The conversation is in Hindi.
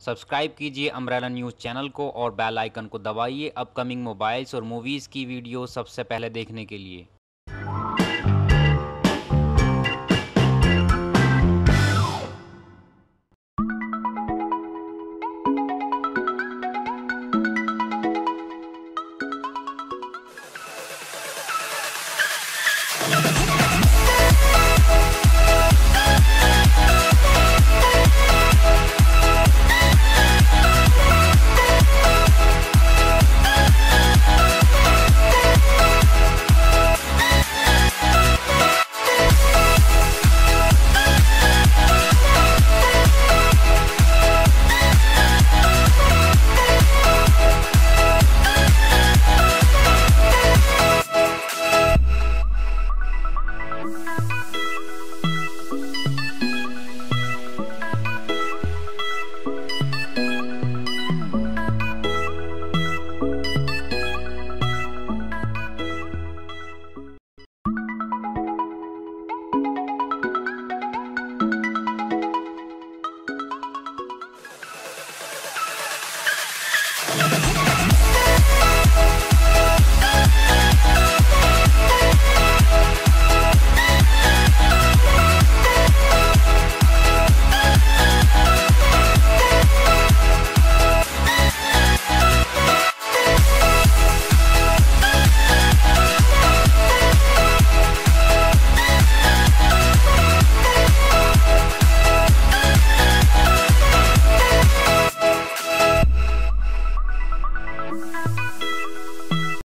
सब्सक्राइब कीजिए अम्ब्रेला न्यूज़ चैनल को और बेल आइकन को दबाइए अपकमिंग मोबाइल्स और मूवीज़ की वीडियो सबसे पहले देखने के लिए।